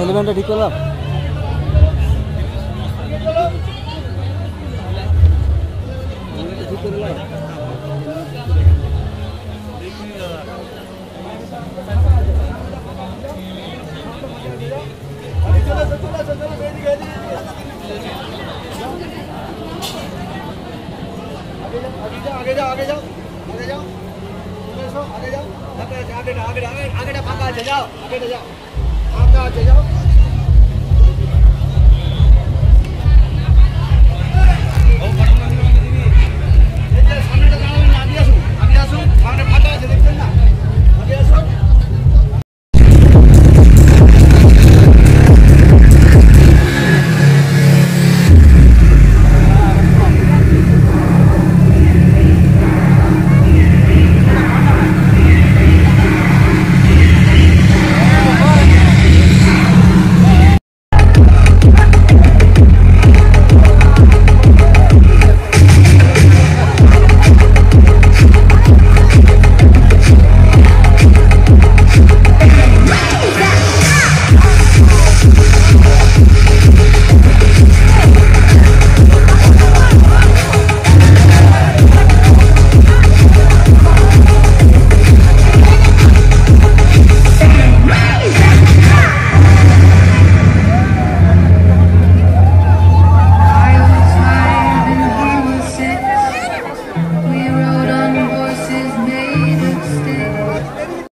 হেলমেটটা ঠিক করলাম ঠিক করে দিলাম आगे जाओ आगे जाओ आगे जाओ आगे जाओ आगे जाओ आगे जाओ आगे जाओ आगे जाओ